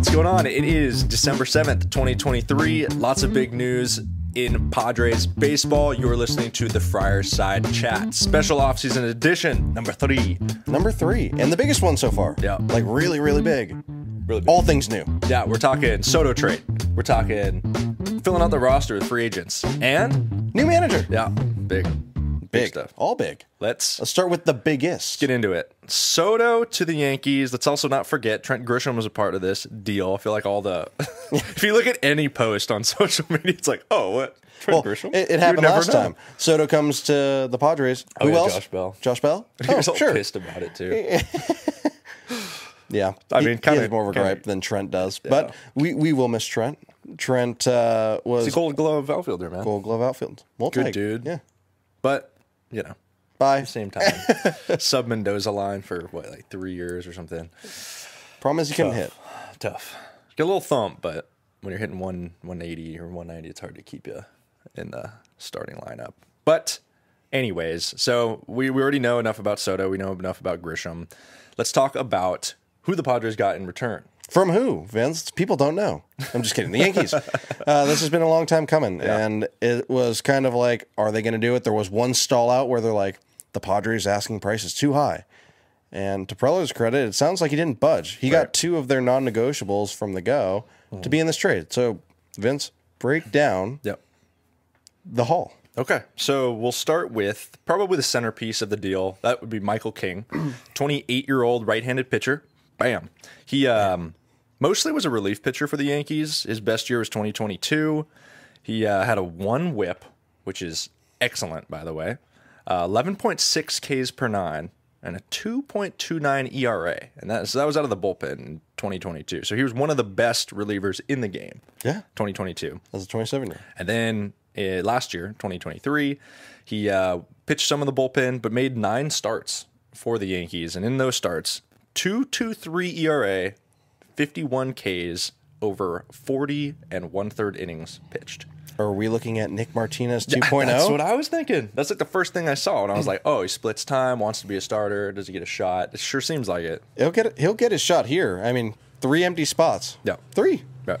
What's going on? It is December 7th, 2023. Lots of big news in Padres baseball. You're listening to the Friarside Chat, special offseason edition, number three. Number three, and the biggest one so far. Yeah. Like really, really big. Really big. All things new. Yeah, we're talking Soto trade. We're talking filling out the roster with free agents. And, New manager. yeah, big, big, Big. stuff. All big. Let's Let's start with the biggest. get into it. Soto to the Yankees. Let's also not forget Trent Grisham was a part of this deal. I feel like all the if you look at any post on social media, it's like, oh, what Trent well, Grisham? it, it happened last know. time. Soto comes to the Padres. Oh, Who yeah, else? Josh Bell. Josh Bell? He was oh, all sure. pissed about it too. Yeah. I mean, he kinda- has more of a gripe than Trent does. But we, we will miss Trent. Trent uh, was He's a Gold Glove outfielder, man. Gold Glove outfield. We'll Good take. dude. Yeah. But you know, Bye. same time, sub Mendoza line for what, like three years or something. Problem is he couldn't hit. Tough. Get a little thump, but when you're hitting one 180 or 190, it's hard to keep you in the starting lineup. But anyways, so we, we already know enough about Soto. We know enough about Grisham. Let's talk about who the Padres got in return. From who, Vince? People don't know. I'm just kidding. The Yankees. uh, this has been a long time coming, and it was kind of like, are they going to do it? There was one stall out where they're like, the Padres asking price is too high. And to Preller's credit, it sounds like he didn't budge. He got two of their non-negotiables from the go to be in this trade. So, Vince, break down Yep. the haul. Okay, so we'll start with probably the centerpiece of the deal. That would be Michael King, 28 year old right handed pitcher. Bam. He um, mostly was a relief pitcher for the Yankees. His best year was 2022. He uh, had a one whip, which is excellent, by the way, uh, 11.6 Ks per nine, and a 2.29 ERA. And that, so that was out of the bullpen in 2022. So he was one of the best relievers in the game, Yeah, 2022. as a 27 year. And then uh, last year, 2023, he uh, pitched some of the bullpen, but made nine starts for the Yankees. And in those starts, 2.23 ERA, 51 Ks over 40 and one third innings pitched. Are we looking at Nick Martinez 2.0? That's what I was thinking. That's like the first thing I saw, and I was like, "Oh, he splits time, wants to be a starter. Does he get a shot?" It sure seems like it. he'll get he'll get his shot here. I mean, three empty spots. Yeah. three. Yeah,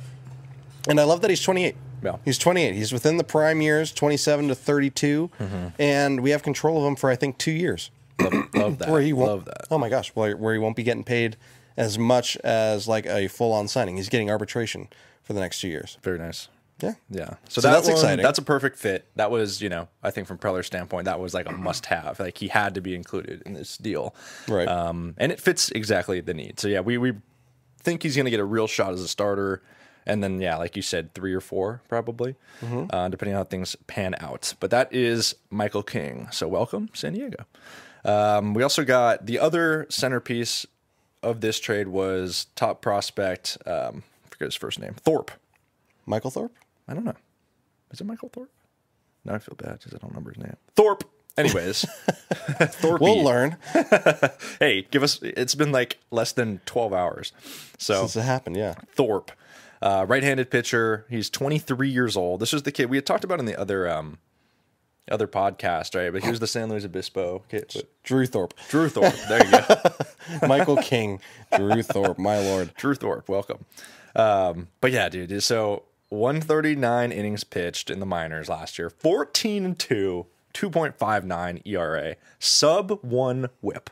And I love that he's 28. Yeah. He's 28. He's within the prime years, 27 to 32, Mm-hmm. and we have control of him for I think two years. love, love that. Where he won't. love that. Oh my gosh, where, where he won't be getting paid as much as like a full-on signing. He's getting arbitration for the next two years. Very nice. Yeah. Yeah. So, So that that's one- exciting. That's a perfect fit. That was, you know, I think from Preller's standpoint, that was like a must have. Like he had to be included in this deal. Right. Um, and it fits exactly the need. So yeah, we, we think he's going to get a real shot as a starter. And then, yeah, like you said, three or four probably, Mm-hmm. uh, depending on how things pan out. But that is Michael King. So welcome, San Diego. Um, we also got the other centerpiece of this trade was top prospect, um, I forget his first name, Thorpe. Michael Thorpe? I don't know. Is it Michael Thorpe? Now I feel bad because I don't remember his name. Thorpe. Anyways, Thorpe. We'll learn Hey, give us. It's been like less than twelve hours. So since it happened. Yeah. Thorpe, uh, right-handed pitcher. He's 23 years old. This was the kid we had talked about in the other um, other podcast, right? But here's the San Luis Obispo. But Drew Thorpe. Drew Thorpe. There you go. Michael King. Drew Thorpe. My lord. Drew Thorpe, welcome. Um, but yeah, dude. So 139 innings pitched in the minors last year, 14 and 2, 2.59 ERA, sub one whip,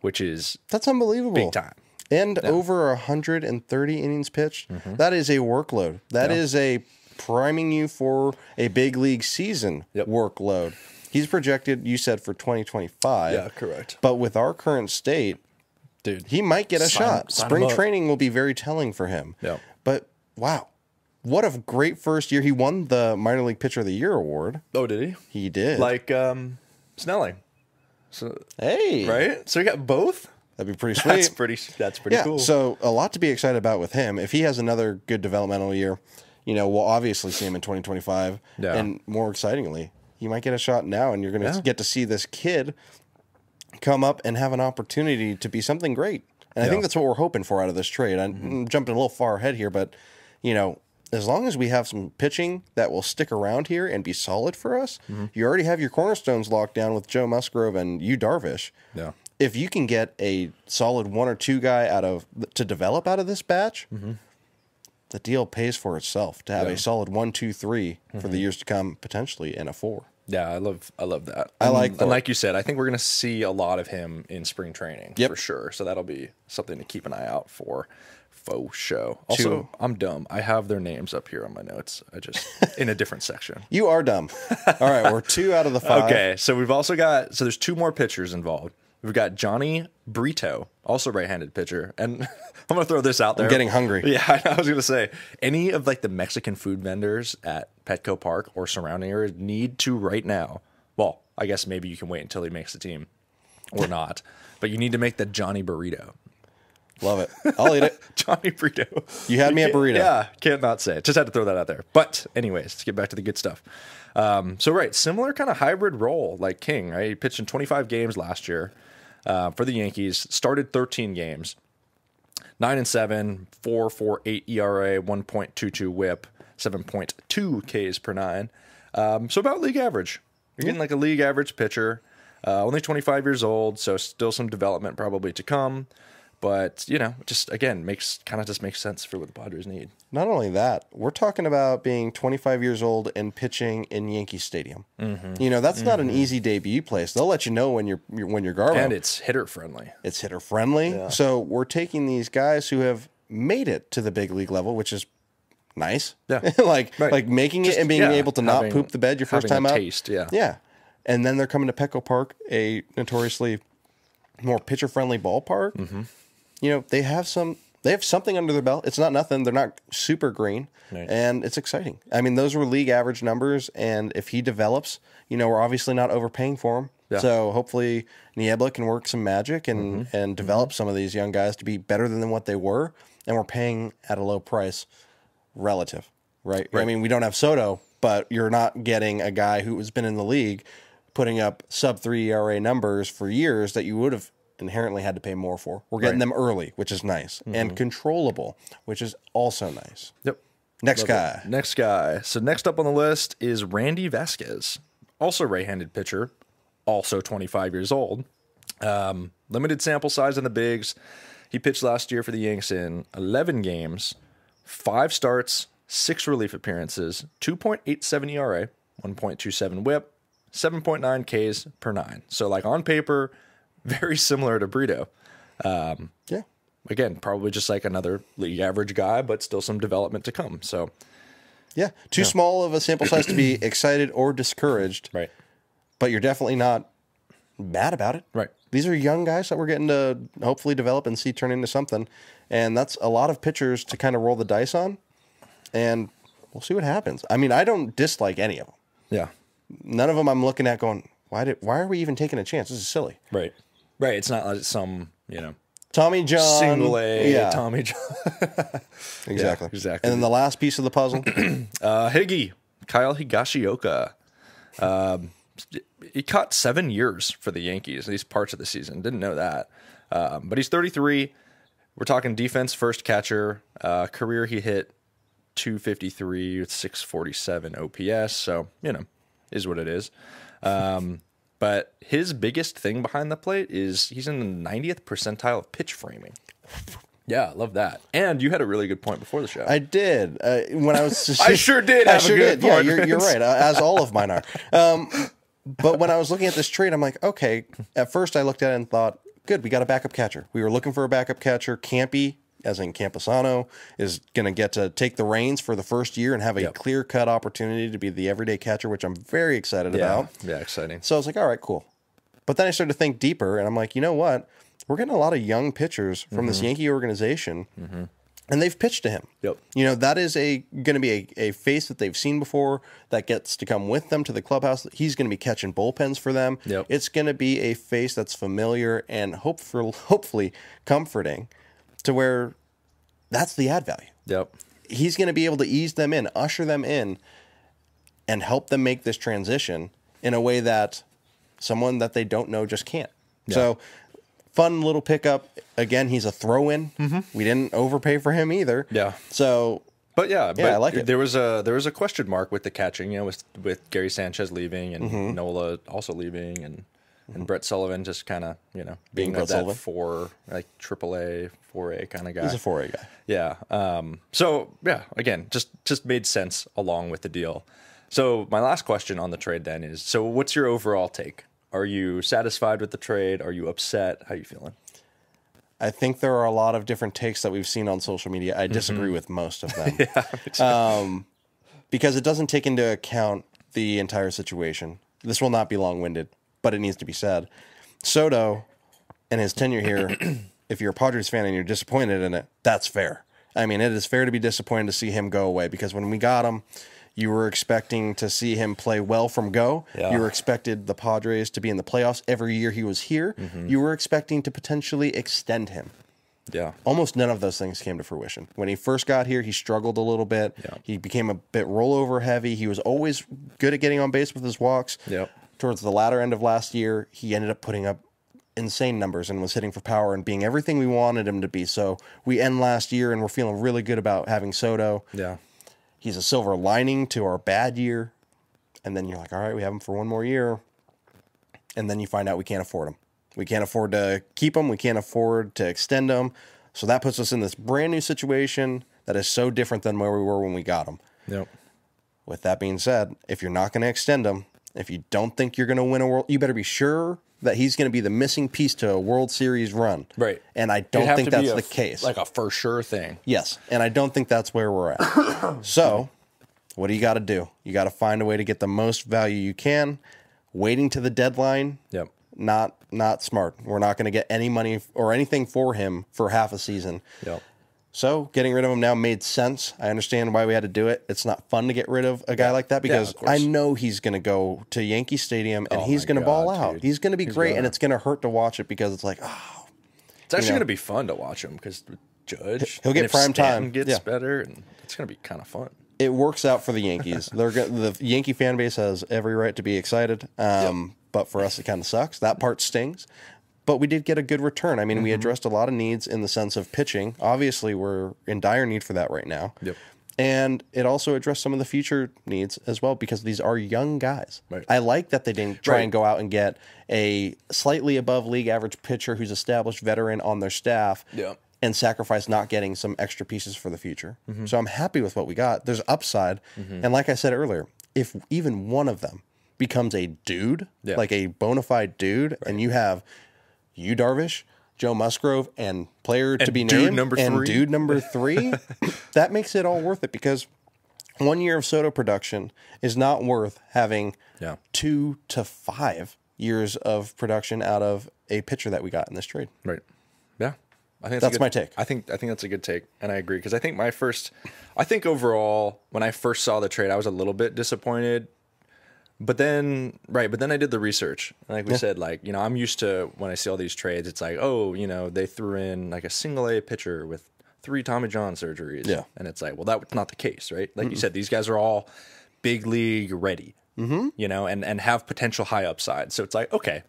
which is That's unbelievable. big time. And over 130 innings pitched. Mm-hmm. That is a workload. That is a priming you for a big league season Yep. workload. He's projected, you said, for 2025. Yeah, correct. But with our current state, Dude, he might get a Sign- shot. sign Spring training will be very telling for him. Yeah. But wow, what a great first year. He won the minor league pitcher of the year award. oh, did he? He did. Like um, Snelling. So hey, right, so he got both. That'd be pretty sweet. That's pretty. That's pretty yeah. cool. So a lot to be excited about with him. If he has another good developmental year, you know, we'll obviously see him in 2025. Yeah. And more excitingly, you might get a shot now, and you're going to Yeah. get to see this kid come up and have an opportunity to be something great. And I think that's what we're hoping for out of this trade. I'm Mm-hmm. jumping a little far ahead here, but you know, as long as we have some pitching that will stick around here and be solid for us, Mm-hmm. you already have your cornerstones locked down with Joe Musgrove and you Darvish. yeah. if you can get a solid one or two guy out of to develop out of this batch, the deal pays for itself to have Yeah. a solid one, two, three for the mm-hmm. years to come, potentially in a four. Yeah, I love I love that. I And- like and Thor. like you said, I think we're gonna see a lot of him in spring training Yep. for sure. So that'll be something to keep an eye out for. Faux show. Also, Two. I'm dumb. I have their names up here on my notes. I just in a different section. You are dumb. All right, we're two out of the five. Okay, so we've also got so there's two more pitchers involved. We've got Johnny Brito, also right-handed pitcher, and I'm gonna throw this out there. getting hungry. Yeah, I I was gonna say any of like the Mexican food vendors at Petco Park or surrounding areas need to right now. Well, I guess maybe you can wait until he makes the team, or not. But you need to make the Johnny Burrito. Love it. I'll eat it. Johnny Burrito. You had me at burrito. Yeah, can't not say it. Just had to throw that out there. But anyways, let's get back to the good stuff. Um, so right, similar kind of hybrid role like King. Right, he pitched in 25 games last year uh, for the Yankees. Started 13 games, nine and seven, four four eight ERA, 1.22 WHIP, 7.2 Ks per nine. Um, so about league average. You're getting like a league average pitcher. Uh, only 25 years old, so still some development probably to come. But you know, just again makes kind of just makes sense for what the Padres need. Not only that, we're talking about being 25 years old and pitching in Yankee Stadium. Mm-hmm. You know, that's not an easy debut place. They'll let you know when you're when you're Garbo. And it's hitter friendly. it's hitter friendly. So we're taking these guys who have made it to the big league level, which is nice. Yeah. like Right. like making Just, it and being yeah, able to not poop the bed your first time out. taste, yeah. Yeah. And then they're coming to Petco Park, a notoriously more pitcher friendly ballpark. Mm-hmm. You know, they have some they have something under their belt. It's not nothing. They're not super green. Right. And it's exciting. I mean, those were league average numbers and if he develops, you know, we're obviously not overpaying for him. Yeah. So hopefully Niebla can work some magic and Mm-hmm. and develop some of these young guys to be better than what they were. And we're paying at a low price relative, right? I mean, we don't have Soto, but you're not getting a guy who has been in the league putting up sub three ERA numbers for years that you would have inherently had to pay more for. We're getting them early, which is nice, and controllable, which is also nice. Yep. Next guy. Next guy. So next up on the list is Randy Vasquez, also right-handed pitcher, also 25 years old. Um, limited sample size in the bigs. He pitched last year for the Yanks in 11 games, five starts, six relief appearances, 2.87 ERA, 1.27 WHIP, 7.9 Ks per nine. So like on paper, very similar to Brito. Um, yeah. Again, probably just like another league average guy, but still some development to come. So Yeah. Too small of a sample size to be excited or discouraged, right. but you're definitely not bad about it. Right. These are young guys that we're getting to hopefully develop and see turn into something. And that's a lot of pitchers to kind of roll the dice on. And we'll see what happens. I mean, I don't dislike any of them. Yeah. None of them I'm looking at going, why did why are we even taking a chance? This is silly. Right. Right. It's not like some, you know, Tommy John single A yeah, Tommy John. exactly. exactly. And then the last piece of the puzzle, Uh, Higgy, Kyle Higashioka. Um, he caught seven years for the Yankees, these parts of the season. Didn't know that. Um, but he's 33. We're talking defense first catcher. Uh, career, he hit 253 with 647 OPS. So, you know, is what it is. Um, but his biggest thing behind the plate is he's in the 90th percentile of pitch framing. Yeah, love that. And you had a really good point before the show. I did uh, when I was. I sure did I have a sure good did. Yeah, you're, you're right. Uh, as all of mine are. Um, but when I was looking at this trade, I'm like, okay. At first, I looked at it and thought, good, we got a backup catcher. We were looking for a backup catcher. Campy, as in Campusano, is going to get to take the reins for the first year and have a Yep. clear cut opportunity to be the everyday catcher, which I'm very excited yeah, about. yeah, exciting. So I was like, all right, cool. But then I started to think deeper, and I'm like, you know what? We're getting a lot of young pitchers from this mm-hmm. Yankee organization, mm-hmm. and they've pitched to him. Yep. You know, that is a going to be a, a face that they've seen before that gets to come with them to the clubhouse. He's going to be catching bullpens for them. Yep. It's going to be a face that's familiar and hope for, hopefully comforting to where that's the ad value Yep. he's going to be able to ease them in, usher them in, and help them make this transition in a way that someone that they don't know just can't. So, fun little pickup. Again, he's a throw in. We didn't overpay for him either. Yeah. So, But yeah, but I like it. There was a there was a question mark with the catching, you know, with with Gary Sanchez leaving and Mm-hmm. Nola also leaving, and and Brett Sullivan just kind of you know being, Brett that Sullivan. four like AAA, four A kind of guy. He's a 4A guy. Yeah. Um, so yeah, again, just just made sense along with the deal. So my last question on the trade then is: so what's your overall take? Are you satisfied with the trade? Are you upset? How are you feeling? I think there are a lot of different takes that we've seen on social media. I disagree Mm-hmm. with most of them. um, because it doesn't take into account the entire situation. This will not be long winded, but it needs to be said. Soto and his tenure here, if you're a Padres fan and you're disappointed in it, that's fair. I mean, it is fair to be disappointed to see him go away because when we got him, you were expecting to see him play well from go. Yeah. You were expected the Padres to be in the playoffs every year he was here. Mm-hmm. You were expecting to potentially extend him Yeah. almost none of those things came to fruition. When he first got here, he struggled a little bit. Yeah. He became a bit rollover heavy. He was always good at getting on base with his walks. Yep. Towards the latter end of last year, he ended up putting up insane numbers and was hitting for power and being everything we wanted him to be. So we end last year and we're feeling really good about having Soto. Yeah. He's a silver lining to our bad year. And then you're like, all right, we have him for one more year. And then you find out we can't afford him. We can't afford to keep him. We can't afford to extend him. So that puts us in this brand new situation that is so different than where we were when we got him. Yep. With that being said, if you're not going to extend him, if you don't think you're going to win a world, you better be sure that he's going to be the missing piece to a World Series run. Right. And I don't think that's a the case. Like a for sure thing. Yes, and I don't think that's where we're at. so, what do you got to do? You got to find a way to get the most value you can. Waiting to the deadline, Yep. not not smart. We're not going to get any money or anything for him for half a season. Yep. So, getting rid of him now made sense. I understand why we had to do it. It's not fun to get rid of a guy like that because course. I know he's going to go to Yankee Stadium and Oh he's going to ball out. dude. He's going to be He's great, gonna. and it's going to hurt to watch it because it's like, oh, It's actually going to be fun to watch him because Judge. He'll get prime time. Gets Yeah. better, and it's going to be kind of fun. it works out for the Yankees. They're the Yankee fan base has every right to be excited. Um, But for us, it kind of sucks. That part stings. But we did get a good return. I mean, Mm-hmm. we addressed a lot of needs in the sense of pitching. Obviously, we're in dire need for that right now. Yep. And it also addressed some of the future needs as well because these are young guys. Right. I like that they didn't try Right. and go out and get a slightly above league average pitcher who's established veteran on their staff Yeah. and sacrifice not getting some extra pieces for the future. So I'm happy with what we got. There's upside. And like I said earlier, if even one of them becomes a dude, Yeah. like a bona fide dude, and you have you Darvish, Joe Musgrove, and player to be dude named, number and three. dude number three, that makes it all worth it because one year of Soto production is not worth having Yeah. two to five years of production out of a pitcher that we got in this trade. Right. Yeah. I think That's a good, my take. I think I think that's a good take, and I agree because I think my first, I think overall when I first saw the trade, I was a little bit disappointed, but then right, but then I did the research, like we said, like you know, I'm used to when I see all these trades, it's like oh, you know, they threw in like a single A pitcher with three Tommy John surgeries, Yeah. and it's like well, that's not the case, right? Like you said, these guys are all big league ready, mm-hmm. you know, and and have potential high upside. So it's like okay,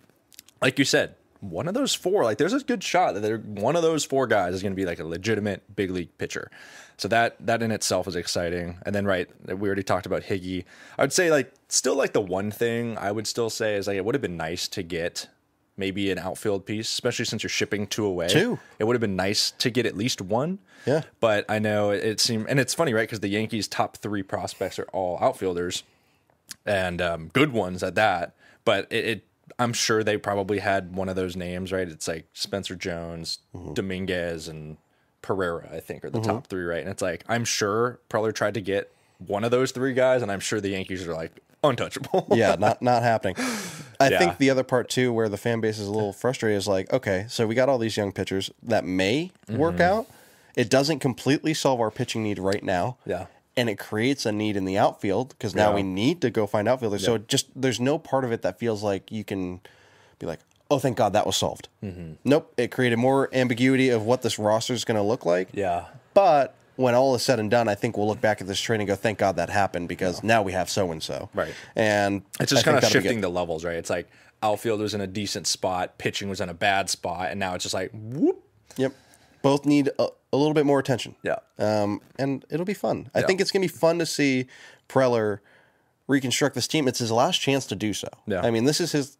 like you said, one of those four, like there's a good shot that they're, one of those four guys is going to be like a legitimate big league pitcher. So that that in itself is exciting. And then right, we already talked about Higgy. I would say like still like the one thing I would still say is like it would have been nice to get maybe an outfield piece, especially since you're shipping two away. Two. It would have been nice to get at least one. Yeah. But I know it, it seemed, and it's funny, right? Because the Yankees' top three prospects are all outfielders and um, good ones at that. But it, it, I'm sure they probably had one of those names, right? It's like Spencer Jones, Dominguez, and Pereira. I think are the top three, right? And it's like I'm sure Preller tried to get one of those three guys, and I'm sure the Yankees are like untouchable. yeah, not not happening. I Yeah. think the other part too, where the fan base is a little frustrated, is like, okay, so we got all these young pitchers that may work Mm-hmm. out. It doesn't completely solve our pitching need right now. Yeah. And it creates a need in the outfield because now Yeah. we need to go find outfielders. So it just there's no part of it that feels like you can be like, oh, thank God that was solved. Mm-hmm. Nope. It created more ambiguity of what this roster is going to look like. yeah. But when all is said and done, I think we'll look back at this trade and go, thank God that happened because now we have so and so. Right. And It's just kind of that'll be good. shifting the levels, right? It's like outfield was in a decent spot, pitching was in a bad spot, and now it's just like whoop. Yep. Both need a, a little bit more attention. Yeah. Um, and it'll be fun. I Yeah. think it's going to be fun to see Preller reconstruct this team. It's his last chance to do so. Yeah. I mean, this is his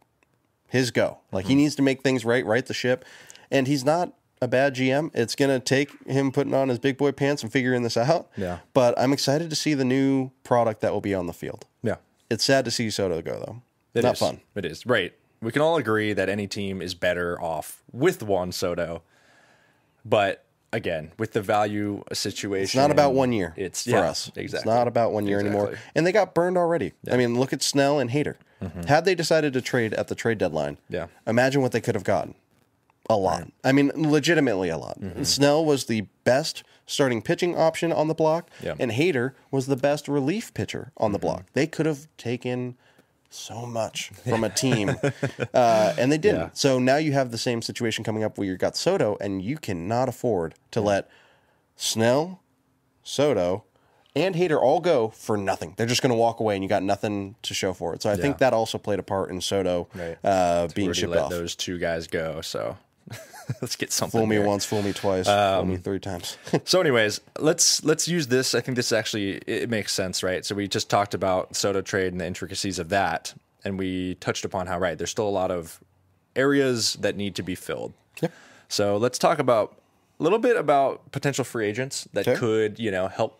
his go. Like Mm-hmm. he needs to make things right, right the ship, and he's not a bad GM. It's gonna take him putting on his big boy pants and figuring this out. Yeah. But I'm excited to see the new product that will be on the field. Yeah. It's sad to see Soto go though. It not is. fun. It is. Right. We can all agree that any team is better off with Juan Soto. But again, with the value situation, It's not about one year. It's for yeah, us. Exactly. It's not about one year anymore. And they got burned already. I mean, look at Snell and Hader. Had they decided to trade at the trade deadline, Mm-hmm. Yeah. imagine what they could have gotten. A lot. I mean, legitimately a lot. Snell was the best starting pitching option on the block, Mm-hmm. Yeah. Mm-hmm. and Hader was the best relief pitcher on the block. They could have taken so much from a team, uh, and they didn't. Yeah. So now you have the same situation coming up where you've got Soto, and you cannot afford to let Snell, Soto, and Hader all go for nothing. They're just going to walk away, and you got nothing to show for it. So I think that also played a part in Soto Right. uh, being shipped let off. those two guys go. So let's get something. Fool me here. once, fool me twice, fool me um, three times. So, anyways, let's let's use this. I think this actually it it makes sense, right? So we just talked about Soto trade and the intricacies of that, and we touched upon how right there's still a lot of areas that need to be filled. Yeah. So let's talk about a little bit about potential free agents that Okay. could you know help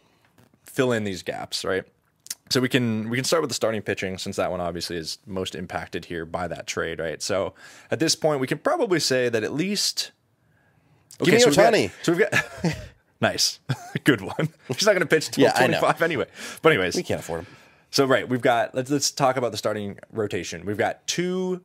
fill in these gaps, right? So we can we can start with the starting pitching since that one obviously is most impacted here by that trade, right? So at this point, we can probably say that at least Give me so got- so we've got nice, good one. He's not going to pitch till Yeah, 25 anyway. But anyways, we can't afford him. so right, we've got let's let's talk about the starting rotation. We've got two,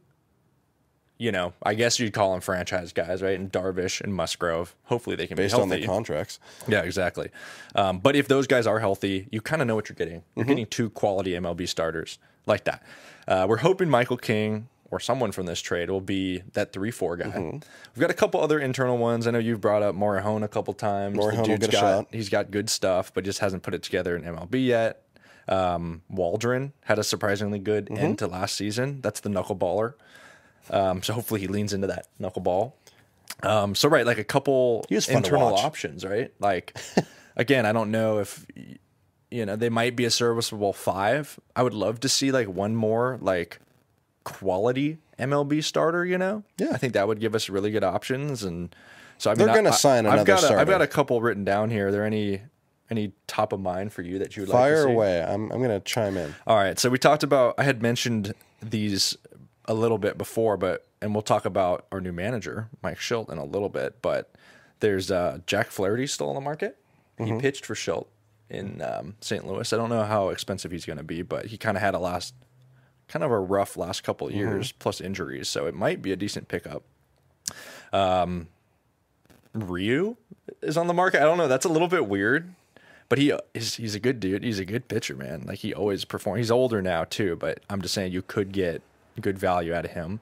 you know, I guess you'd call them franchise guys, right? And Darvish and Musgrove. Hopefully they can be Based be on healthy. the contracts. Yeah, exactly. Um, but if those guys are healthy, you kind of know what you're getting. You're Mm-hmm. getting two quality MLB starters like that. Uh, we're hoping Michael King or someone from this trade will be that three four guy. Mm-hmm. We've got a couple other internal ones. I know you've brought up Morejon a couple times. Morejon will get a got shot. he's got good stuff, but just hasn't put it together in MLB yet. Um, Waldron had a surprisingly good Mm-hmm. end to last season. That's the knuckleballer. Um, so hopefully he leans into that knuckleball. Um, so right, like a couple He was fun internal options, right? Like again, I don't know if you know they might be a serviceable five. I would love to see like one more like quality MLB starter. You know, Yeah. I think that would give us really good options. And so I mean, They're gonna I- sign I've another got a, I've got a couple written down here. Are there any any top of mind for you that you would like to Fire see? away. I'm, I'm going to chime in. All right. So we talked about, I had mentioned these a little bit before, but, and we'll talk about our new manager, Mike Shildt, in a little bit. But there's uh, Jack Flaherty still on the market. He pitched for Shildt in um, St. Louis. I don't know how expensive he's going to be, but he kind of had a last, kind of a rough last couple of years plus injuries. So it might be a decent pickup. Um, Ryu is on the market. I don't know. That's a little bit weird. But he is he's a good dude. He's a good pitcher, man. Like he always performs. He's older now too, but I'm just saying you could get good value out of him.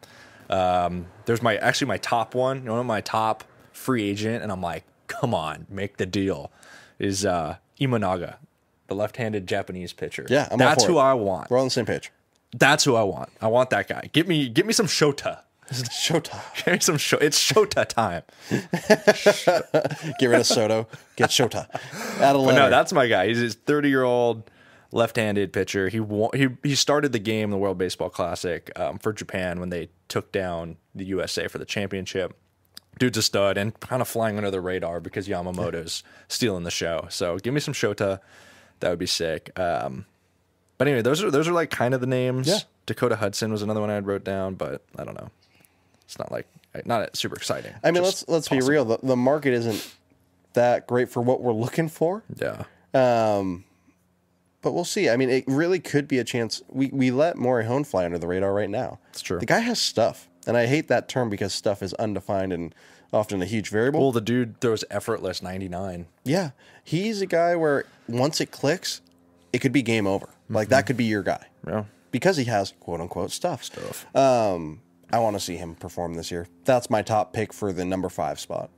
Um, there's my actually my top one, one of my top free agent, and I'm like, come on, make the deal. Is uh Imanaga, the left-handed Japanese pitcher. Yeah, I'm that's who it. I want. We're on the same page. That's who I want. I want that guy. Get me get me some Shota. Shota. Give me some Shota. It's Shota time. Get rid of Soto. Get Shota. Add a But no, that's my guy. He's this 30 year old left-handed pitcher. He he he started the game, the World Baseball Classic, um, for Japan when they took down the USA for the championship. Dude's a stud and kind of flying under the radar because Yamamoto's stealing the show. So give me some Shota. That would be sick. Um, but anyway, those are those are like kind of the names. Yeah. Dakota Hudson was another one I had wrote down, but I don't know. It's not like not super exciting. I mean, let's let's be real. The, the market isn't that great for what we're looking for. Yeah. But we'll see. I mean, it really could be a chance. We we let Morejon fly under the radar right now. It's true. The guy has stuff, and I hate that term because stuff is undefined and often a huge variable. Well, the dude throws effortless 99. yeah, he's a guy where once it clicks, it could be game over. Like that could be your guy Yeah. because he has quote unquote stuff. Stuff. Um, I want to see him perform this year. That's my top pick for the number five spot.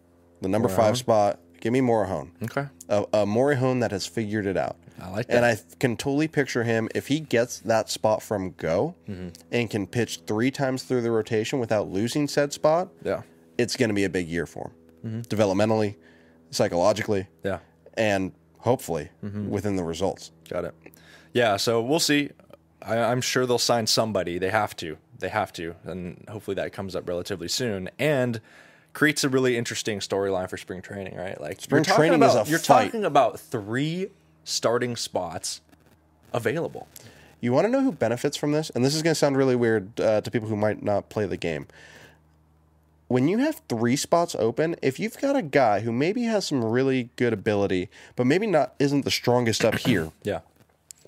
The number five spot. Give me Morejon. Okay. a, a Morejon that has figured it out. I like that. And. I can totally picture him if he gets that spot from go Mm-hmm. and can pitch three times through the rotation without losing said spot. Yeah. It's going to be a big year for him, Mm-hmm. developmentally, psychologically, Yeah. and hopefully Mm-hmm. within the results. Got it. Yeah. So we'll see. I, I'm sure they'll sign somebody. They have to they have to, and hopefully that comes up relatively soon. And creates a really interesting storyline for spring training, right? Like Spring training is about, a you're fight. talking about three starting spots available. You want to know who benefits from this? And this is going to sound really weird uh, to people who might not play the game. When you have three spots open, if you've got a guy who maybe has some really good ability, but maybe not isn't the strongest up here, Yeah.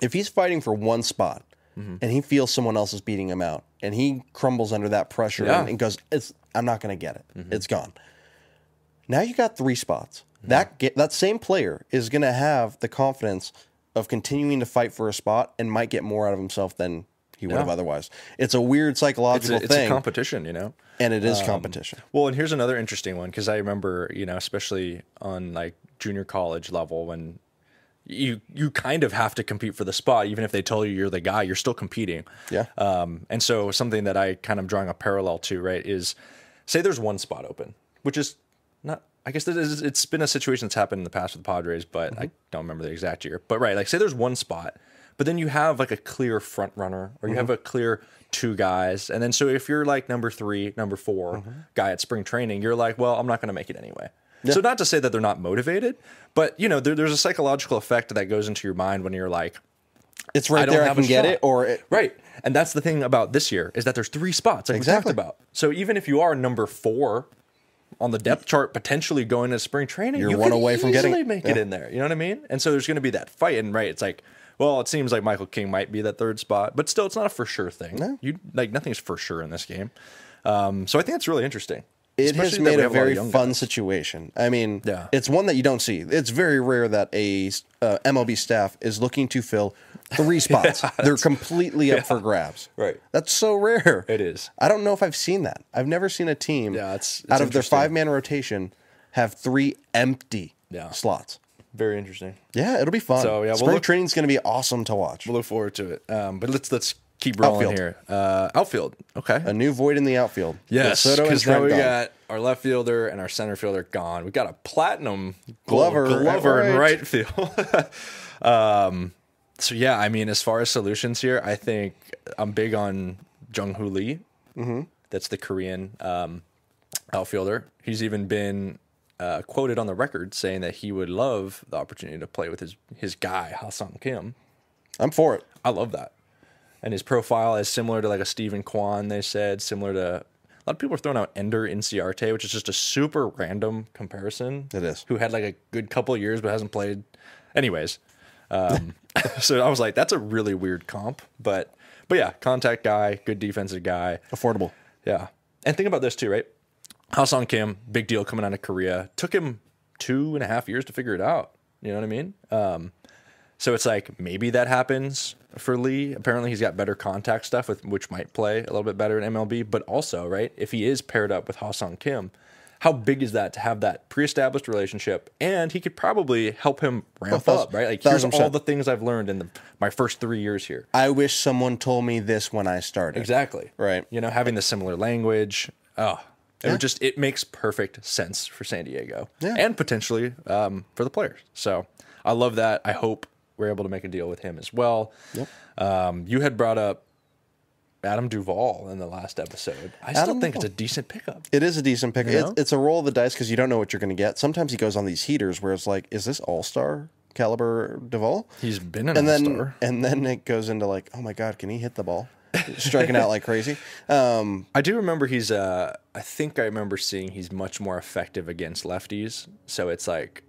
if he's fighting for one spot Mm-hmm. and he feels someone else is beating him out and he crumbles under that pressure Yeah. and, and goes, "It's I'm not going to get it. Mm-hmm. It's gone." Now you got three spots. That get, that same player is going to have the confidence of continuing to fight for a spot and might get more out of himself than he would Yeah. have otherwise. It's a weird It's psychological a, it's a thing, competition, you know? and it is Um, competition. Well, and here's another interesting one because I remember, you know, especially on like junior college level when you you kind of have to compete for the spot, even if they tell you you're the guy, you're still competing. Yeah. Um, and so something that I kind of drawing a parallel to, right, is say there's one spot open, which is not. I guess this is, it's been a situation that's happened in the past with the Padres, but Mm-hmm. I don't remember the exact year. But right, like say there's one spot, but then you have like a clear front runner, or you have a clear two guys, and then so if you're like number three, number 4 guy at spring training, you're like, well, I'm not going to make it anyway. So not to say that they're not motivated, but you know, there, there's a psychological effect that goes into your mind when you're like, It's right I there. I can get shot. it, or it, Right. And that's the thing about this year is that there's three spots, like Exactly. we talked about. So even if you are number four on the depth chart, potentially going to spring training, You're you one away from getting- make it in there. You know what I mean? And so there's going to be that fight, and right, it's like, well, it seems like Michael King might be that third spot, but still, it's not a for sure thing. No. You like nothing's for sure in this game. Um, so I think that's really interesting. It has Especially made a have lot of very young fun guys. situation. I mean, Yeah. it's one that you don't see. It's very rare that a uh, MLB staff is looking to fill three spots. They're completely up for grabs. Right. That's so rare. It is. I don't know if I've seen that. I've never seen a team Yeah, it's- it's out of their five man rotation have three empty Yeah. slots. Very interesting. Yeah, it'll be fun. So, yeah, we'll spring look- training's going to be awesome to watch. We'll look forward to it. Um, but let's let's keep rolling Outfield. here. Uh, outfield. Okay. a new void in the outfield. Yes, With Soto and because now we gone. got our left fielder and our center fielder gone. We got a platinum Glover Glover in right. right field. um, so yeah, I mean, as far as solutions here, I think I'm big on Jung Hoo Lee. Mm-hmm. That's the Korean um, outfielder. He's even been uh, quoted on the record saying that he would love the opportunity to play with his his guy Ha-Sung Kim. I'm for it. I love that. And his profile is similar to like a Steven Kwan, they said, similar to a lot of people are throwing out Ender Inciarte, which is just a super random comparison. It is. Who had like a good couple of years but hasn't played. Anyways. Um, so I was like, that's a really weird comp. But but yeah, contact guy, good defensive guy. Affordable. Yeah. And think about this too, right? Ha-Sung Kim, big deal coming out of Korea. Took him two and a half years to figure it out. You know what I mean? Um, so it's like maybe that happens for Lee. Apparently, he's got better contact stuff, with, which might play a little bit better in MLB. But also, right, if he is paired up with Ha-Sung Kim, how big is that to have that pre-established relationship? And he could probably help him ramp thousand- up, right? Like here's all the things I've learned in the, my first three years here. I wish someone told me this when I started. Exactly. Right. You know, having the similar language. Oh, it would just it makes perfect sense for San Diego Yeah. and potentially um, for the players. So I love that. I hope we're able to make a deal with him as well. Yep. Um, you had brought up Adam Duvall in the last episode. I still Adam think it's a decent pickup. It is a decent pick. know? It's, it's a roll of the dice because you don't know what you're going to get. Sometimes he goes on these heaters where it's like, is this all star caliber Duvall? He's been an and then all-star. and then it goes into like, oh my god, can he hit the ball? Striking out like crazy. Um, I do remember he's. Uh, I think I remember seeing he's much more effective against lefties. So it's like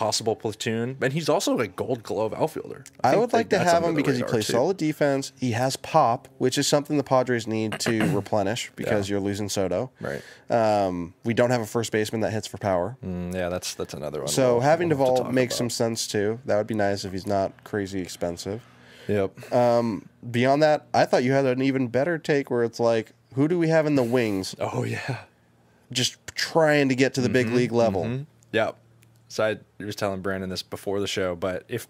possible platoon, and he's also a Gold Glove outfielder. I, think would like to have him because he plays too. solid defense. He has pop, which is something the Padres need to replenish because you're losing Soto. Right. Um, we don't have a first baseman that hits for power. Mm, yeah, that's that's another one. So we'll- having we'll Duvall makes about. some sense too. That would be nice if he's not crazy expensive. Yep. Beyond that, I thought you had an even better take where it's like, who do we have in the wings oh yeah. just trying to get to the Mm-hmm, big league level? Yep. So I was telling Brandon this before the show, but if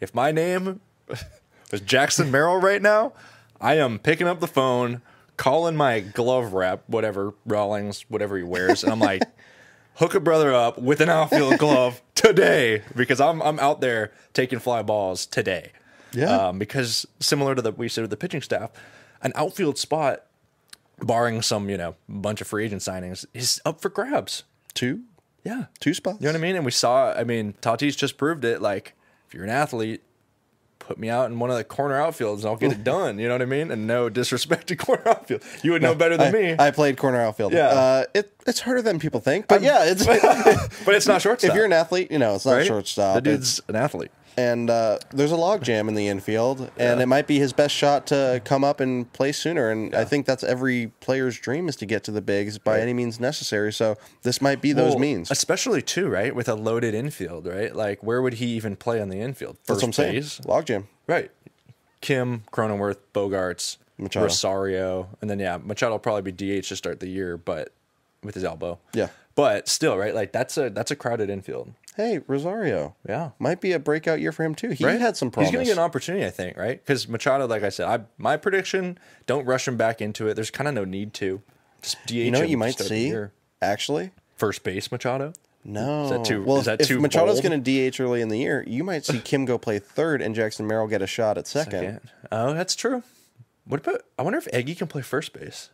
if my name was Jackson Merrill right now, I am picking up the phone, calling my glove rep, whatever Rawlings, whatever he wears, and I'm like, hook a brother up with an outfield glove today because I'm I'm out there taking fly balls today. Yeah. Um, because similar to the we said with the pitching staff, an outfield spot, barring some you know bunch of free agent signings, is up for grabs. Two, Yeah, two spots. you know what I mean? And we saw, I mean, Tatis just proved it. Like, if you're an athlete, put me out in one of the corner outfields and I'll get it done. You know what I mean? And no disrespect to corner outfield. You would know better than I, me. I played corner outfield. Yeah. uh, it, it's harder than people think, but yeah, it's but it's not shortstop. if you're an athlete, you know, it's not right? shortstop. The It's- dude's an athlete. And uh, there's a logjam in the infield, and it might be his best shot to come up and play sooner. And I think that's every player's dream is to get to the bigs by any means necessary. So this might be those Well, means. Especially, too, right? With a loaded infield, right? Like, where would he even play on the infield? That's First what I'm saying. base? Logjam. Right. Kim, Cronenworth, Bogaerts, Machado. Rosario, and then yeah, Machado will probably be DH to start the year, but with his elbow. Yeah. But still, right? Like that's a that's a crowded infield. Hey, Rosario. Yeah. Might be a breakout year for him too. He Right? had some promise. He's going to get an opportunity, I think, right? Because Machado, like I said, I my prediction: don't rush him back into it. There's kind of no need to. Just DH you know what you might see? Actually, First base Machado. no. that too- Well, is that if too Machado's going to DH early in the year, you might see Kim go play third and Jackson Merrill get a shot at second. Yeah. Oh, that's true. What about? I wonder if Eggy can play first base.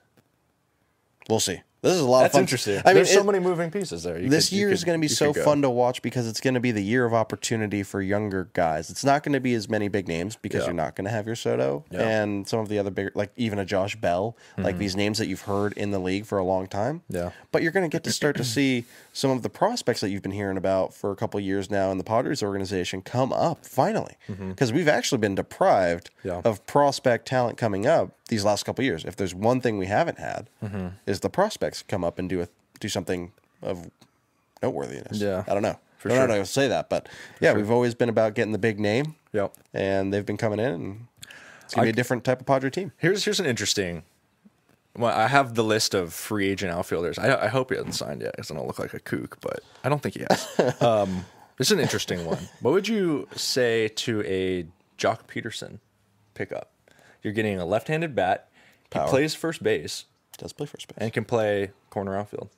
We'll see. This is a lot That's of fun. interesting. I mean, There's so many moving pieces there. You this could- year is going to be so go. fun to watch because it's going to be the year of opportunity for younger guys. It's not going to be as many big names because Yeah. you're not going to have your Soto Yeah. Mm-hmm. and some of the other bigger, like even a Josh Bell, like these names that you've heard in the league for a long time. Yeah. But you're going to get to start to see some of the prospects that you've been hearing about for a couple years now in the Padres organization come up finally because we've actually been deprived Mm-hmm. Yeah. of prospect talent coming up these last couple years. If there's one thing we haven't had, Mm-hmm. is the prospects come up and do a, do something of noteworthiness. Yeah. I don't know. For I don't sure. know how to say that, but yeah, we've always been about getting the big name, Yep. and they've been coming in, and it's gonna be a different type of Padre team. Here's here's an interesting. Well, I have the list of free agent outfielders. I, I hope he hasn't signed yet because I don't look like a kook, but I don't think he has. um, this is an interesting one. What would you say to a Joc Pederson pickup? You're getting a left-handed bat. He Power. plays first base Does play first base. and can play corner outfield.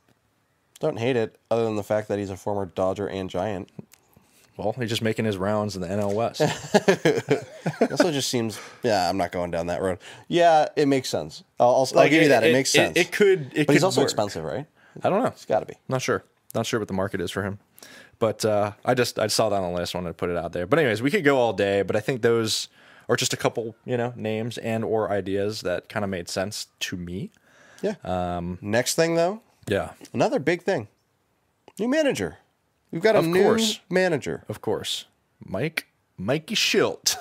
Don't hate it, other than the fact that he's a former Dodger and Giant. Well, he's just making his rounds in the NL West. Also just seems, yeah, I'm not going down that road. Yeah, it makes sense. I'll, I'll, I'll give you that. It, makes sense. It, could. It but he's could also work. expensive, right? I don't know. It's got to be. Not sure. Not sure what the market is for him. But uh, I just I saw that on the list, wanted to put it out there. But anyways, we could go all day, but I think those are just a couple, you know, names and or ideas that kind of made sense to me. Yeah. Um, Next thing, though, Yeah, another big thing new manager. We've got a Of new course. manager. of course. Mike Mikey Shildt.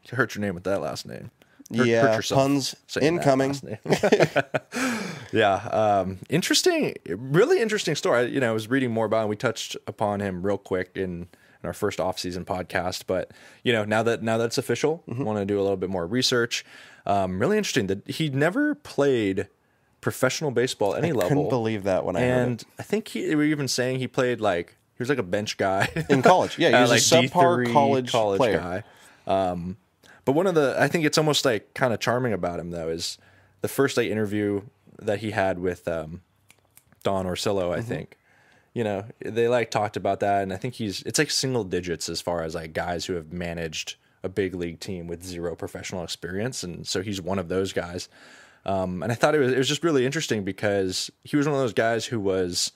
you hurt your name with that last name. Hurt- yeah, hurt puns incoming. yeah, um, interesting, really interesting story. I- You know, I was reading more about, and we touched upon him real quick in, in our first off-season podcast. But you know, now that now that it's official, Mm-hmm. want to do a little bit more research. Um, really interesting that he never played professional baseball at any level. Couldn't believe that when I heard and I think he, they were even saying he played like he was like a bench guy in college. Yeah, he uh, like a subpar D3 college, player. guy. Um, but one of the I think it's almost like kind of charming about him though is the first like interview that he had with um, Don Orsillo. Mm-hmm. I think you know they like talked about that, and I think he's it's like single digits as far as like guys who have managed a big league team with zero professional experience, and so he's one of those guys. Um, and I thought it was it was just really interesting because he was one of those guys who was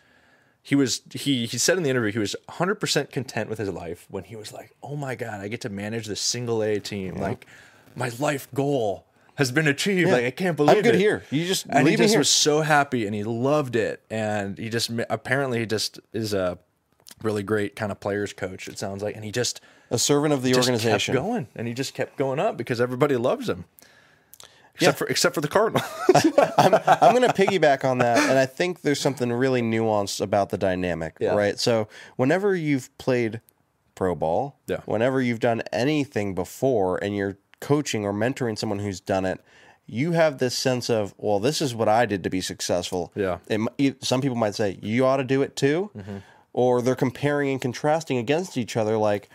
he was he he said in the interview he was 100% content with his life when he was like oh my god i get to manage the single a team like my life goal has been achieved like i can't believe I'm good it. here. You just and he just here. was so happy and he loved it and he just apparently he just is a really great kind of players coach it sounds like and he just a servant of the just organization. kept going and he just kept going up because everybody loves him except for except for the Cardinals. I'm going to piggyback on that, and I think there's something really nuanced about the dynamic, Yeah. right? So, whenever you've played pro ball, Yeah. whenever you've done anything before, and you're coaching or mentoring someone who's done it, you have this sense of, well, this is what I did to be successful. Yeah. It mi- some people might say you ought to do it too, Mm-hmm. or they're comparing and contrasting against each other. Like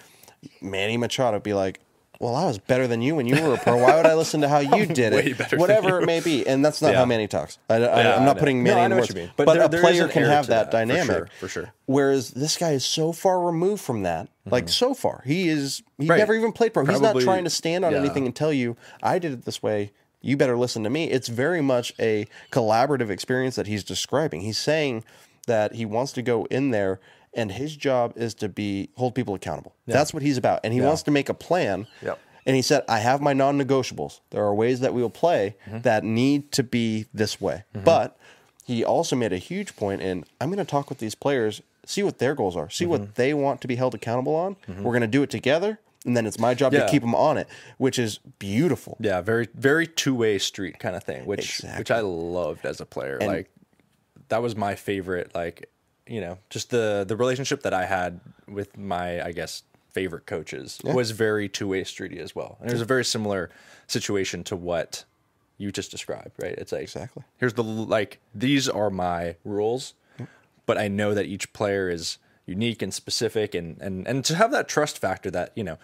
Manny Machado would be like. Well, I was better than you when you were a pro. Why would I listen to how you did it? Whatever it may be, and that's not Yeah. how Manny talks. I, Yeah, am I not putting No, Manny I in words, but, But there- a there player can have that, that, for dynamic sure, for sure. Whereas this guy is so far removed from that, like so far, he is he Mm-hmm. Right. never even played pro. He's not trying to stand on yeah. anything and tell you I did it this way. you better listen to me. It's very much a collaborative experience that he's describing. He's saying that he wants to go in there and his job is to be hold people accountable. That's what he's about. And he wants to make a plan. Yep. And he said, I have my non negotiables. There are ways that we will play Mm-hmm. that need to be this way. But he also made a huge point in I'm going to talk with these players, see what their goals are, see Mm-hmm. what they want to be held accountable on. We're going to do it together. And then it's my job Yeah. to keep them on it, which is beautiful. Yeah, very very two way street kind of thing, which Exactly. which I loved as a player. like that was my favorite. Like you know, just the the relationship that I had with my I guess favorite coaches was very two way streety as well. And it was a very similar situation to what you just described, right? It's like Exactly. Here's the like these are my rules, but I know that each player is unique and specific, and and and to have that trust factor that you know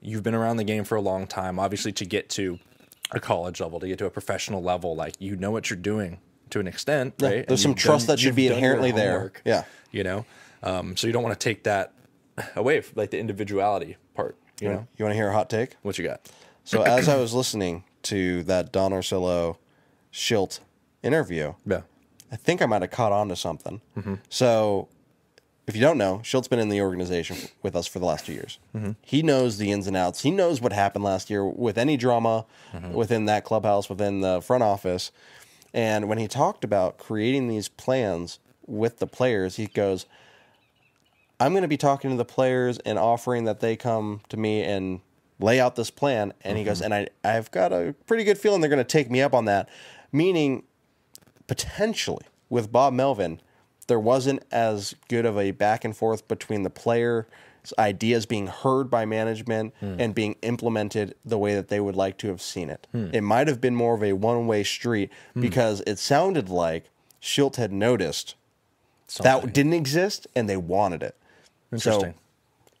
you've been around the game for a long time. Obviously, to get to a college level, to get to a professional level, like you know what you're doing to an extent, right? And there's some trust that should be inherently there. Yeah. you know. Um, so you don't want to take that away, from, like the individuality part. You know, You want to hear a hot take? what you got? So as I was listening to that Don Orsillo Shildt interview, Yeah, I think I might have caught on to something. Mm-hmm. So, if you don't know, Shildt's been in the organization with us for the last two years. Mm-hmm. He knows the ins and outs. He knows what happened last year with any drama mm-hmm. within that clubhouse, within the front office. And when he talked about creating these plans with the players, he goes, I'm going to be talking to the players and offering that they come to me and lay out this plan. And he goes, mm-hmm. and I, I've got a pretty good feeling they're going to take me up on that. Meaning, potentially with Bob Melvin, there wasn't as good of a back and forth between the player's ideas being heard by management hmm. and being implemented the way that they would like to have seen it. Hmm. It might have been more of a one way street hmm. because it sounded like Shildt had noticed Something. that didn't exist and they wanted it. Interesting.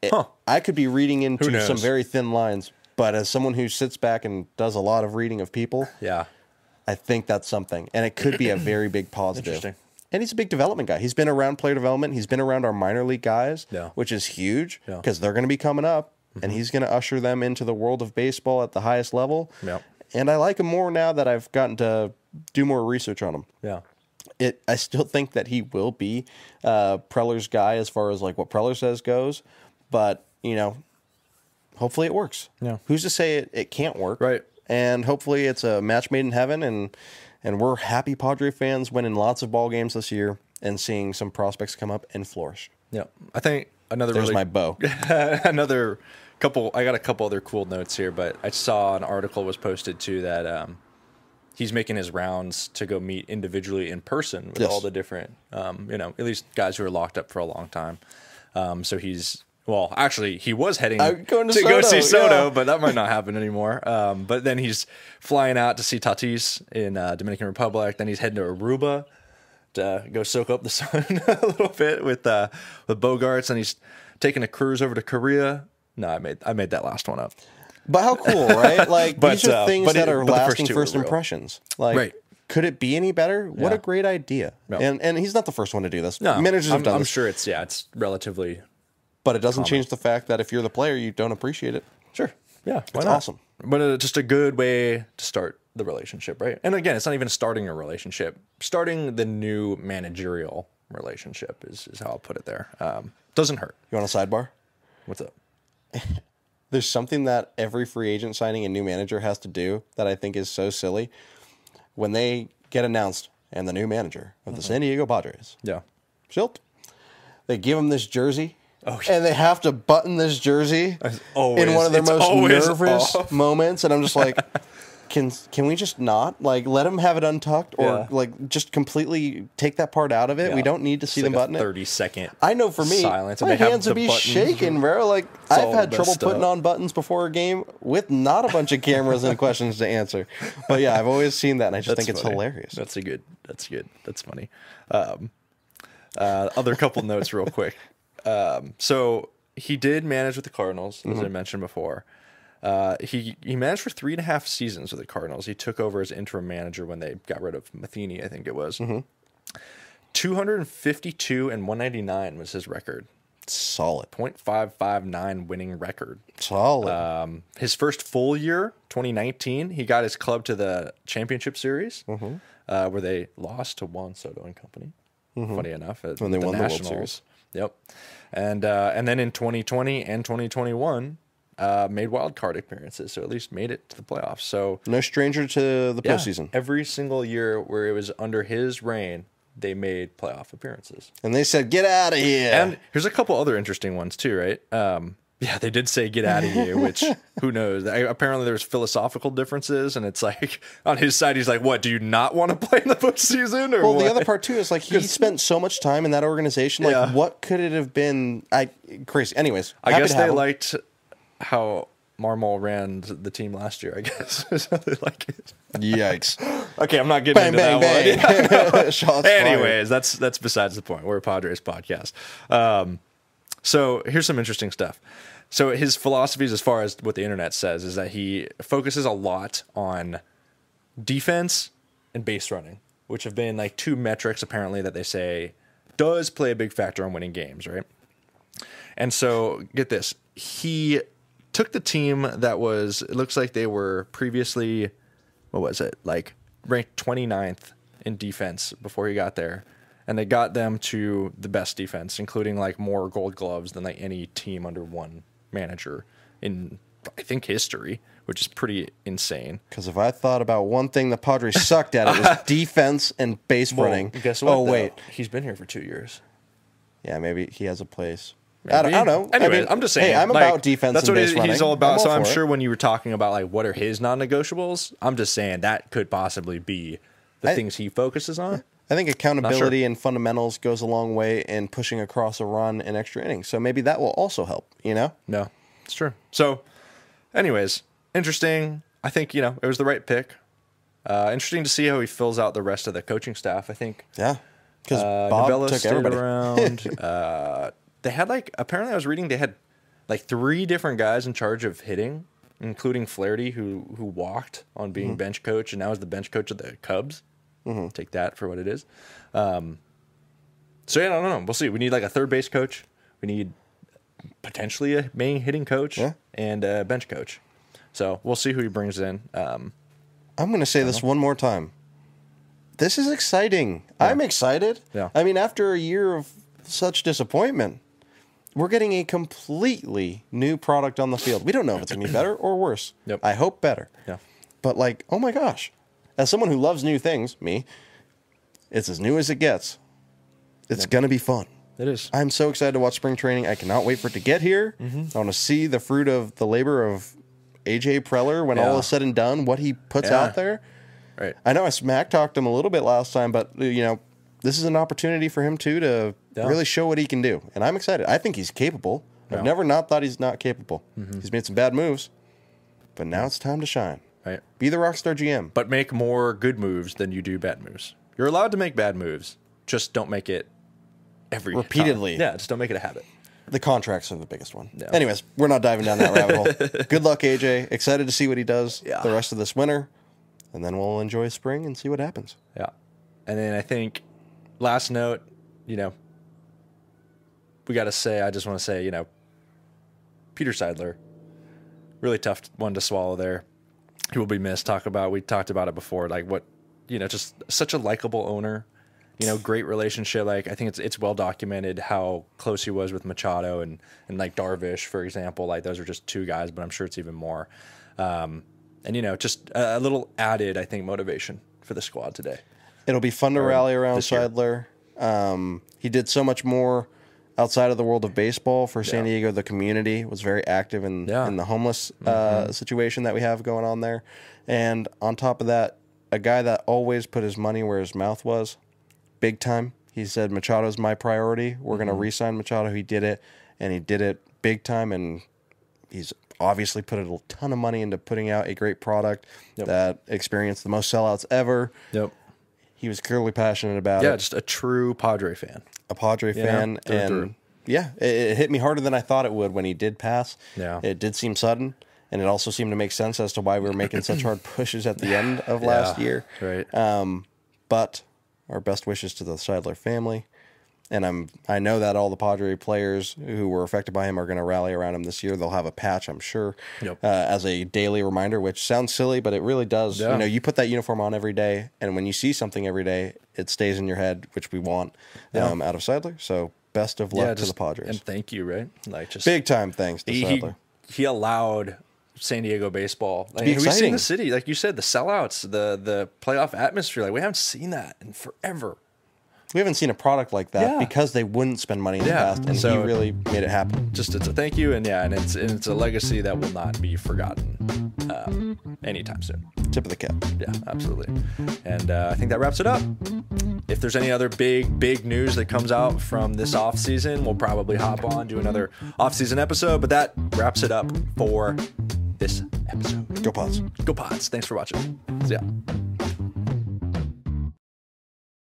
it- Huh. I could be reading into some very thin lines, but as someone who sits back and does a lot of reading of people, yeah, I think that's something, and it could be a very big positive. And he's a big development guy. He's been around player development. He's been around our minor league guys, Yeah. which is huge Yeah. Mm-hmm. because they're going to be coming up, and he's going to usher them into the world of baseball at the highest level. Yeah. And I like him more now that I've gotten to do more research on him. yeah. It, I still think that he will be uh, Preller's guy as far as like what Preller says goes, but you know, hopefully it works. Yeah. Who's to say it, it can't work? Right. And hopefully it's a match made in heaven and and we're happy Padre fans winning lots of ball games this year and seeing some prospects come up and flourish. Yeah, I think another There's really my bow. another couple. I got a couple other cool notes here, but I saw an article was posted too that um, he's making his rounds to go meet individually in person with Yes. all the different, um, you know, at least guys who are locked up for a long time. Um, so he's well, actually, he was heading I'm going to go see Soto, yeah. but that might not happen anymore. Um, but then he's flying out to see Tatis in uh, Dominican Republic. Then he's heading to Aruba to go soak up the sun a little bit with uh, with Bogaerts, and he's taking a cruise over to Korea. No, I made I made that last one up. But how cool, right? Like But, these are uh, things that it- are the first lasting first impressions. Like Right. could it be any better? What a great idea. Yeah. And and he's not the first one to do this. No, Managers I'm, have done I'm this. sure it's yeah, it's relatively But it doesn't change the fact that if you're the player, you don't appreciate it. Sure. Yeah. Why It's not? awesome. But uh, just a good way to start the relationship, right? And again, it's not even starting a relationship. Starting the new managerial relationship is, is how I'll put it there. Um, doesn't hurt. You want a sidebar? What's up? There's something that every free agent signing a new manager has to do that I think is so silly. When they get announced and the new manager of the San Diego Padres, Yeah. Shildt, they give him this jersey. Oh, yeah. And they have to button this jersey always- in one of their most nervous off. moments, and I'm just like, can can we just not like let them have it untucked or Yeah. like just completely take that part out of it? We don't need to see It's them like button it. 30 second I know for me, silence, my hands would be shaking, bro. Like I've had trouble messed putting on buttons before a game with not a bunch of cameras and questions to answer. But yeah, I've always seen that, and I just That's think it's funny. hilarious. That's a good. That's good. That's funny. Um, uh, other couple notes, real quick. Um, so he did manage with the Cardinals, as I Mm-hmm. mentioned before. Uh, he he managed for three and a half seasons with the Cardinals. He took over as interim manager when they got rid of Matheny, I think it was. Mm-hmm. 252 and 199 was his record Solid. 0.559 winning record. Solid. Um, his first full year, 2019, he got his club to the championship series, Mm-hmm. uh, where they lost to Juan Soto and Company. Funny enough, When they the won the World Series. Yep, and uh, and then in 2020 and 2021, uh, made wild card appearances, so at least made it to the playoffs. So no stranger to the yeah, postseason. every single year where it was under his reign, they made playoff appearances. And they said, "Get out of here." And here's a couple other interesting ones too, right? Um, yeah, they did say "get out of here," which who knows? I, apparently, there's philosophical differences, and it's like on his side, he's like, "What? Do you not want to play in the postseason?" Or well, what? the other part too is like he spent so much time in that organization. Like, Yeah. what could it have been? I crazy. Anyways, I happy guess they liked how Marmol ran the team last year. I guess so they like it. Yikes! Okay, I'm not getting bang, into bang, that one. bang. Shots fired. Anyways, that's that's besides the point. We're a Padres podcast. Um, so here's some interesting stuff. So his philosophies, as far as what the internet says, is that he focuses a lot on defense and base running, which have been like two metrics apparently that they say does play a big factor on winning games, right? And so get this, he took the team that was it looks like they were previously what was it like ranked 29th in defense before he got there and they got them to the best defense including like more gold gloves than like any team under one manager in i think history which is pretty insane Because if I thought about one thing the Padres sucked at, it was defense and base running. guess what Oh though? wait, he's been here for two years yeah, maybe he has a place. I don't, I don't know. Anyway, I mean, I'm just saying. Hey, I'm like, about defense. That's what base he- running. he's all about. so all I'm for it. sure when you were talking about like what are his non-negotiables, I'm just saying that could possibly be the I- things he focuses on. I think accountability and fundamentals goes a long way in pushing across a run in extra innings. So maybe that will also help. You know, No, it's true. So, anyways, interesting. I think you know it was the right pick. Uh, interesting to see how he fills out the rest of the coaching staff. I think yeah, because uh, Bob Novella took everybody. around. uh, they had like apparently I was reading they had like three different guys in charge of hitting, including Flaherty, who who walked on Mm-hmm. being bench coach and now is the bench coach of the Cubs. Take that for what it is. Um, so yeah, I don't know. We'll see. We need like a third base coach. We need potentially a main hitting coach Yeah. and a bench coach. So we'll see who he brings in. Um, I'm going to say this one more time. This is exciting. I'm excited. Yeah. I mean, after a year of such disappointment, we're getting a completely new product on the field. We don't know if it's going to be better or worse. Yep. I hope better. yeah. But like, oh my gosh, as someone who loves new things, me, it's as new as it gets. It's going to be fun. It is. I'm so excited to watch spring training. I cannot wait for it to get here. Mm-hmm. I want to see the fruit of the labor of AJ Preller when all is said and done, what he puts Yeah. out there. Right. I know I smack talked him a little bit last time, but uh, you know, this is an opportunity for him too to Yeah. really show what he can do, and I'm excited. I think he's capable. Yeah. I've never not thought he's not capable. Mm-hmm. He's made some bad moves, but now it's time to shine. Right. Be the rockstar GM. but make more good moves than you do bad moves. You're allowed to make bad moves, just don't make it every time. Repeatedly. Yeah, just don't make it a habit. The contracts are the biggest one. Anyways, we're not diving down that rabbit hole. Good luck, AJ. Excited to see what he does Yeah. the rest of this winter, and then we'll enjoy spring and see what happens. Yeah, and then I think last note, you know, we got to say. I just want to say, you know, Peter Seidler, really tough one to swallow there. He will be missed. Talk about we talked about it before, like what you know, just such a likable owner. You know, great relationship. Like I think it's it's well documented how close he was with Machado and and like Darvish, for example. Like those are just two guys, but I'm sure it's even more. Um, and you know, just a, a little added, I think, motivation for the squad today. It'll be fun to rally around. Seidler. Um, he did so much more outside of the world of baseball for San Yeah. Diego. The community was very active in Yeah. Mm-hmm. in the homeless uh, situation that we have going on there. And on top of that, a guy that always put his money where his mouth was, big time. He said Machado's my priority. We're going to Mm-hmm. re-sign Machado. He did it, and he did it big time. And he's obviously put a ton of money into putting out a great product Yep. that experienced the most sellouts ever. Yep. He was clearly passionate about it. Yeah, it. just a true Padre fan. A Padre Yeah, fan, through and and through. yeah, it, it hit me harder than I thought it would when he did pass. Yeah. it did seem sudden, and it also seemed to make sense as to why we were making such hard pushes at the end of last Yeah, year. Right. Um, but our best wishes to the Seidler family. And I'm I know that all the Padre players who were affected by him are going to rally around him this year. They'll have a patch, I'm sure, Yep. uh, as a daily reminder. Which sounds silly, but it really does. Yeah. You know, you put that uniform on every day, and when you see something every day, it stays in your head, which we want um, out of Seidler. So best of luck to the Padres. And thank you, right? Like just Big time thanks to he, he, he allowed San Diego baseball. Like, we've seen the city, like you said, the sellouts, the the playoff atmosphere. Like we haven't seen that in forever. We haven't seen a product like that Yeah. because they wouldn't spend money in the past, and so he really made it happen. Just it's a thank you, and yeah, and it's and it's a legacy that will not be forgotten um, anytime soon. Tip of the cap. Yeah, absolutely. And uh, I think that wraps it up. If there's any other big, big news that comes out from this off season, we'll probably hop on, do another off season episode. But that wraps it up for this episode. Go Pods. Go Pods. Thanks for watching. See ya.